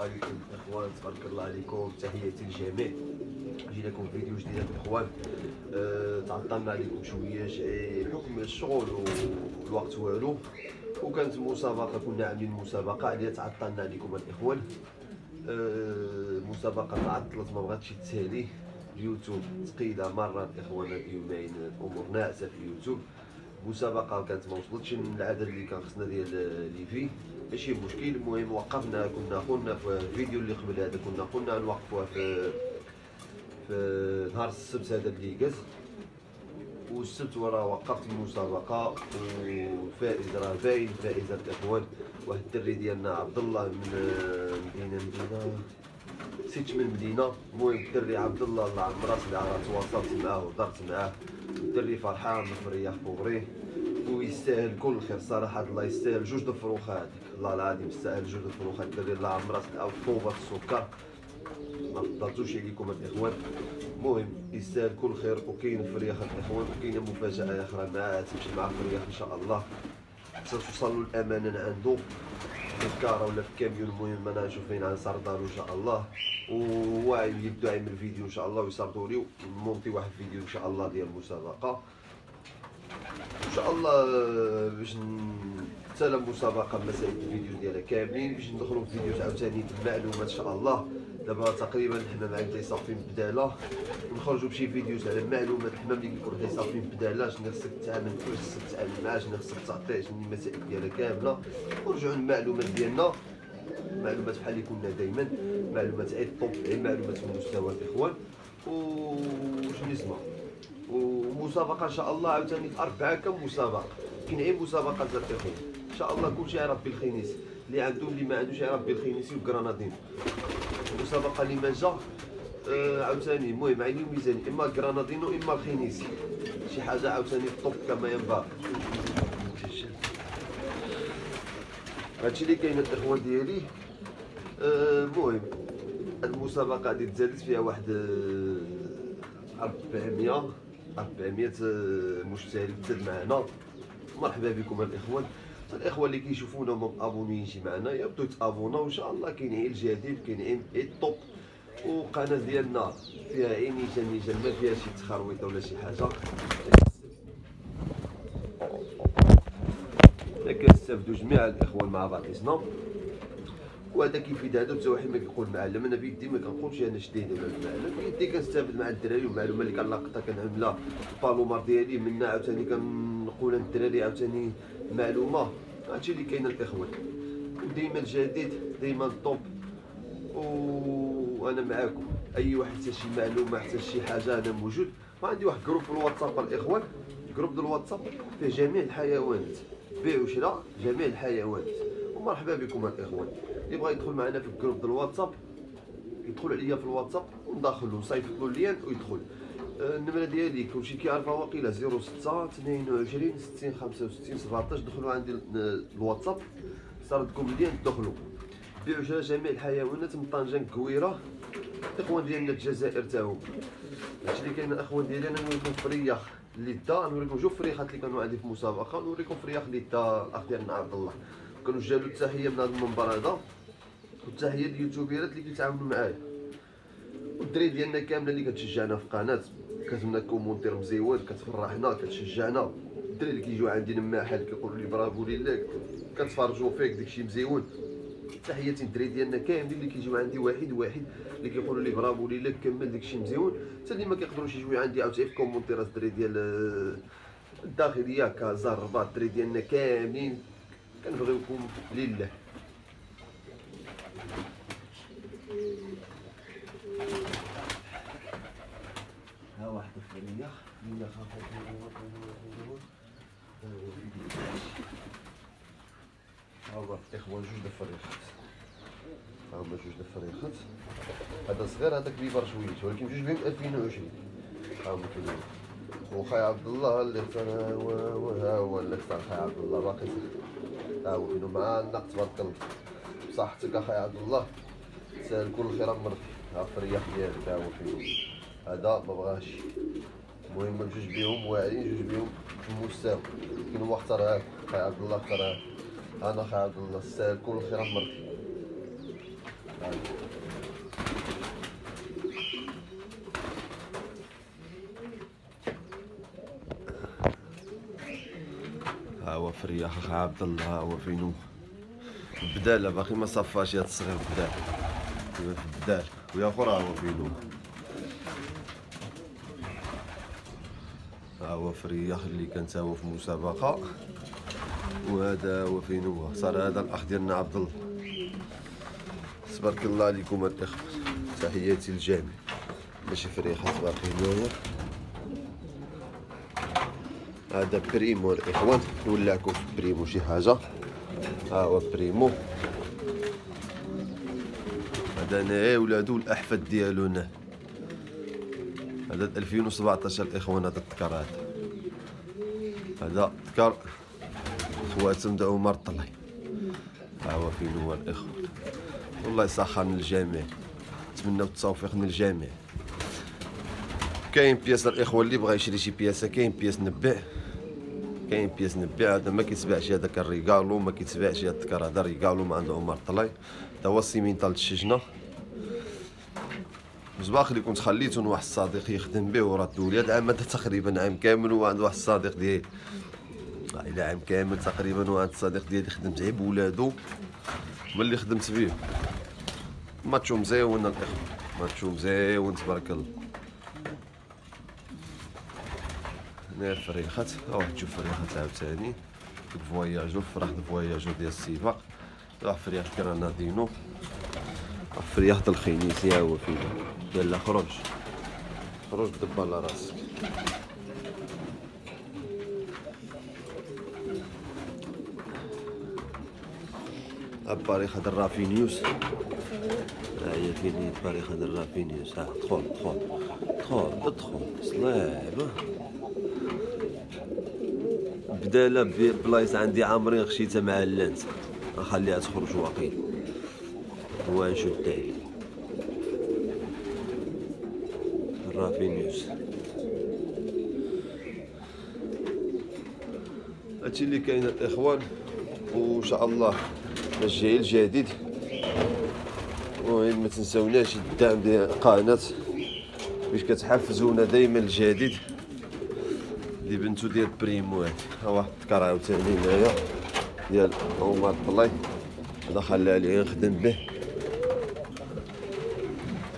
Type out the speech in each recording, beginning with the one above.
عليكم إخوان تبارك الله عليكم. تحياتي للجميع. جينا لكم فيديو جديد إخوان. أه تعطلنا عليكم شوية شي بحكم الشغل والوقت والو. وكانت مسابقه كنا عاملين مسابقة عليها تعطلنا عليكم الاخوان أه مسابقة تعطلت ما بغاتش تسالي. اليوتيوب ثقيلة مرة الاخوان اليومين الأمور ناعسه في اليوتيوب. مسابقة كانت ما وصلتش للعدد اللي كان خصنا ديال ليفي. ماشي مشكل المهم وقفنا كنا قلنا في الفيديو اللي قبل هذا كنا قلنا نوقفوها في في نهار السبت هذا اللي جاز. والسبت وراه وقفت المسابقة والفائز راه باين فائز الاخوان واحد الدري ديالنا عبد الله من مدينة مدينة نسيت من مدينة المهم الدري عبد الله الله عم راسي راه تواصلت معاه وهضرت معاه الدري فرحان في رياح بوغري ويستاهل كل خير صراحة الله يستاهل جوج الفروخه هذيك الله العظيم يستاهل جوج الفروخه الدري الله عم راس أو طوبه السكر. ما فضلتوش عليكم الإخوان. المهم يستاهل كل خير وكاين فرياخ الإخوان وكاينه مفاجأة أخرى معاه تمشي مع فرياخ إن شاء الله. ستوصلوا الأمانة عنده في الكاره ولا في الكاميون المهم أنا نشوف فين غنسردها إن شاء الله. وهو يبدا يعمل فيديو إن شاء الله ويسردوا لي. ونمونتي واحد الفيديو إن شاء الله ديال المسابقة. إن شاء الله باش نتسالى المسابقه مسائل الفيديو ديالها كاملين. باش ندخلوا في فيديوز عاوتاني المعلومات إن شاء الله. دابا تقريبا حنا مع اللي صافين بداله نخرجوا بشي فيديوز على المعلومات الحمام اللي كيكون حنا صافين بداله شنو خصك تعامل كيفاش خصك تتعامل معاه شنو خصك تعطيه شنو المسائل ديالها كاملة. ونرجعوا للمعلومات ديالنا. معلومات بحال اللي كنا دائما معلومات عيد طوب معلومات من مستوى الإخوان. وشنو اسمها ومسابقة إن شاء الله عاوتاني الاربعاء كم مسابقه كاين غير مسابقة زاد اخويا إن شاء الله كلشي يعرف بالخينيس اللي عنده اللي ما عندوش يعرف بالخينيسي وكرانادين المسابقه اللي ما جا آه عاوتاني المهم عيني وميزاني. إما الكرانادينو إما الخينيسي شي حاجة عاوتاني طوب كما ينبغي. هادشي اللي كاين الاخوان ديالي. المهم آه المسابقة هذه تزادت فيها واحد 400 400 مشترك تزاد معنا. مرحبا بكم الاخوان الاخوان اللي كيشوفونا وما مابونيينش معنا يبداو يتابوناو ان شاء الله كاين عيل جديد كاين عيل الطوب وقناة ديالنا فيها عين نيجان نيجان ما فيها شي تخرويطة ولا شي حاجة. كنستافدوا جميع الاخوان مع بعضياتنا وهذا كيفيد هذا حتى واحد ما كيقول معلم أنا بيدي ما كنقولش أنا شديد ولا المعلم. بيدي كنستافد مع الدراري والمعلومه اللي كنلقطها كنعملها ال palomar ديالي منا عاوتاني كنقول للدراري عاوتاني معلومة. هادشي اللي كاين الاخوان ديما جديد ديما top وأنا معاكم. أي واحد حتى شي معلومة حتى شي حاجة أنا موجود. وعندي واحد groupe في الواتساب الإخوان. groupe الواتساب فيه جميع الحيوانات. بيع وشراء جميع الحيوانات. ومرحبا بكم الإخوان. اللي بغى يدخل معنا في ال groupe الواتساب يدخل عليا في الواتساب وندخلو له ال lien ويدخل. النمرة ديالي كلشي كيعرفها واقيلا 06 22 60 65 17 دخلوا عندي الواتساب. صارتكم ال lien دخلوا بيعوا شرا جميع الحيوانات من طنجة كويرة. الاخوان ديالنا الجزائر تا هما هادشي اللي كاين الاخوان ديالي أنا نوريكم فرياخ اللي دا نوريكم جوج فريخات اللي كانوا عندي في مسابقة. نوريكم فريخ اللي دا الأخ ديالنا عبد الله. كانوا جالو التحية من هذا المنبر هذا. والتحية لليوتيوبرات اللي كيتعاونوا معايا. والدراري ديالنا كاملة اللي كتشجعنا في القناه كتبنا commentaire مزيون كتفرحنا كتشجعنا. الدراري اللي كيجيو عندي نماحل كيقولوا لي برافو ليك. كتفرجوا فيك داكشي مزيون. تحياتي الدراري ديالنا كاملين اللي كيجيو عندي واحد واحد اللي كيقولوا لي برافو ليك كمل داكشي مزيون. حتى اللي ما كيقدروش يجيو عندي عاوتاني في كومونتيرات الدراري ديال الداخلية كازا الرباط الدراري ديالنا كاملين. كنبغيوكم لله ها واحد الفرية من خافت ها هو اخوان جوج د الفريخات ها هما جوج د الفريخات هذا صغير هذا كبير شوية ولكن جوج بهم 2020 ها هما كيديروا وخاي عبد الله اللي اختار ها هو اللي اختار خاي عبد الله باقي ها هو فينو معانا تبارك الله بصحتك اخاي عبد الله تسال كل خير مرتي ها الفرياح ديالك ها هو فينو هذا ما بغاش المهم بجوج بيهم واعرين جوج بيهم في المستوى كاين هو اختارها خاي عبد الله اختارها أنا خاي عبد الله تسال كل خير مرتي ها هو فرياح اخ عبد الله ها هو فينو بدال باقي ما صفاش هاد الصغير بدال. في بدال. ويا اخر هو فينو ها هو فرياح اللي كان تا في مسابقة. وهذا هو فين هو؟ صار هذا الأخ ديالنا عبد الله. تبارك الله عليكم الاخوة تحياتي للجميع. ماشي فريخة باقي هنايا هذا بريمو الإخوان. نولعكم في بريمو شي حاجة. ها هو بريمو. هذا أنا ولادو الأحفاد ديالو هنا. هذا 2017 الإخوان هذا التكر هذا. هذا تكر خواتم دا عمر طلي ها هو فين هو الإخوان؟ والله يسخرنا الجميع نتمنى التوفيق من الجميع كاين بياس الاخوه اللي بغى يشري شي بياسة كاين بياس نبيع. كاين بياس نبيع هذا ما كيتباعش هذاك الريغالو ما كيتباعش هذا التكر هذا ريغالو ما عنده عمر طلي هذا هو السيمينتال الشجنة. مصباح اللي كنت خليته واحد الصديق يخدم به وردو لي هذا العام تقريبا عام كامل وعند واحد الصديق ديالي. إلى عام كامل تقريبا وعند الصديق ديالي خدمت غير بولادو ملي خدمت بيه ماتشو مزيون الإخوة. ماتشو مزيون تبارك الله. هنا الفريخات روح تشوف فريخات عاوتاني. في راح الفواياجو ديال السباق. راح فريخ كرانادينو راح فريخ الخينيسي هو فين؟ يلا خرج خرج دب على راسك. الباريخ هذا الرافينيوس ها هي فين الباريخ هذا الرافينيوس ها دخل دخل دخل ادخل صليب. بدالة بلايص عندي عامرين خشيتها مع اللانت نخليها تخرج واقيل هو نشوف رافينيوس هادشي اللي كاين الاخوان وان شاء الله الجاي الجديد المهم ما تنساوناش الدعم ديال القناه باش كتحفزونا دائما الجديد دي بنتو ديال بريمو ها واحد التكر عاوتاني هنايا ديال عمر طلاي هذا خلى عليه نخدم به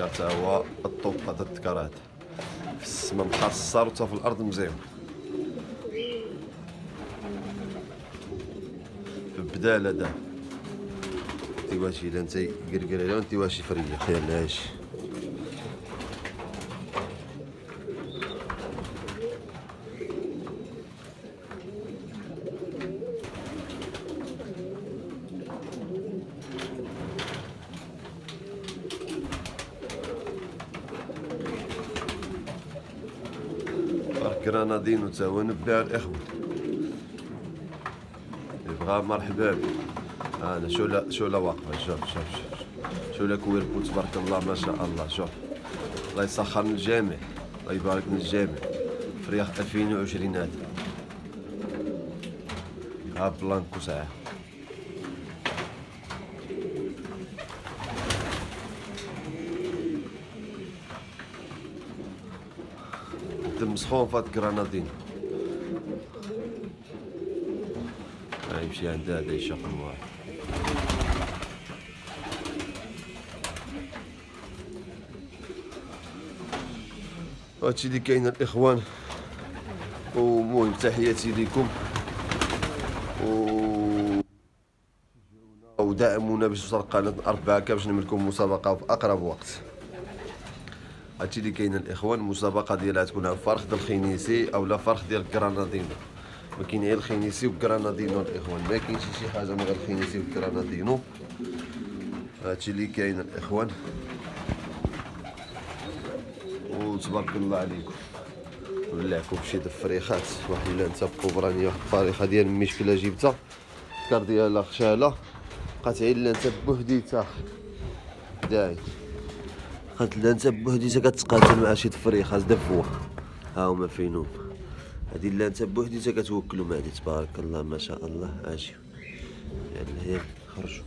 حتى هو الطوب التكر هذا في السما مخصر وتا في الأرض مزيون البدال هذا انت واش إلا أنت قرقر انت واش فريق؟ يلا اش كرانادينو تا هو نبيع الاخوه يبغى مرحبا بك أنا شو لا شو لا واقفه شوف شوف شوف شو لا كويركو تبارك الله ما شاء الله شوف الله يسخرنا الجميع الله يبارك لنا الجميع فريق 2020 هذا ها بلانكو ساعه دم سخون فات كرانادين يمشي عند هذا يشقم واحد هادشي اللي كاين الإخوان ومهم تحياتي لكم و ودعمونا باش توصل قناه اربعه باش نعملكم مسابقة في أقرب وقت. هادشي اللي كاين الإخوان المسابقه ديالها تكون فرخ ديال الخينيسي أو لا فرخ ديال الكرانادينو ما كاين غير الخينيسي والكرانادينو الإخوان. ما كاينش شي حاجة من غير الخينيسي والكرانادينو هادشي اللي كاين الإخوان. وتبارك الله عليكم. ولعكم بشي دفريخات واحد اللانتا بكوبرانيه واحد الفريخة ديال المشكلة جبتها. الكار ديالها خشالة. بقات غير اللانتا بوحديتها داي. بقات اللانتا بوحديتها كتقاتل مع شي دفريخه دفوه ها هما فينهم هادي اللانتا بوحديتها كتوكلوا مع هادي تبارك الله ما شاء الله. اجيو يلا يلا خرجوا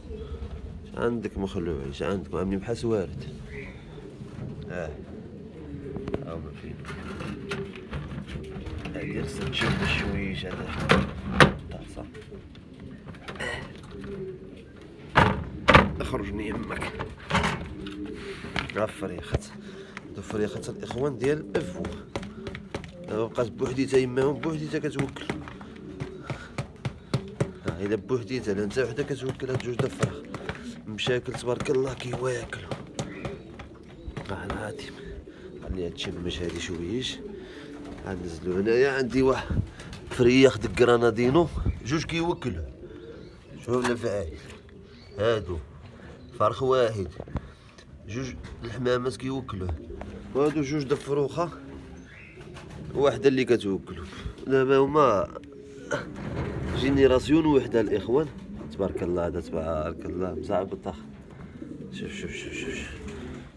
عندك مخلوعيش عندك عاملين بحال سوارد آه هاو ما فين هادي خصك تشوف بشويش هذا طاسة اخرجني يمك. ها فريخة. هادو فريخة الإخوان ديال أفو. بقات بوحديتها يماهم بوحديتها كتوكل. ها إلا بوحديتها لا انت وحدك كتوكل هاد جوج د الفراخ. مشاكل تبارك الله كيواكلوا مع العظيم خليها تشمش هادي شويش. غنزلو هنايا عندي واحد فريخ د كرانادينو جوج كيوكلوا شوف الفعايل هادو. فرخ واحد. جوج الحمامات كيوكلوه. وهادو جوج د الفروخه وحدة اللي كتوكلو. دابا هما génération وحدة الإخوان. تبارك الله هذا تبارك الله. مصعب الطخ شوف شوف شوف شوف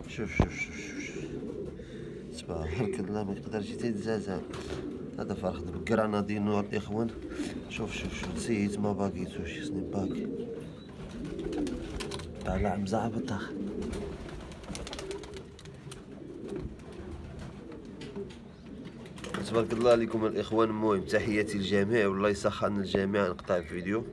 شوف. شوف شوف شوف تبارك الله ما يقدرش يتزازا هذا فرخ بالكرانادينو الإخوان. شوف شوف شوف. نسيت ما باقيتوش سني باقي. طالع مزعب الطخ تبارك الله عليكم الإخوان المهم تحياتي للجميع والله يسخر الجميع نقطع الفيديو.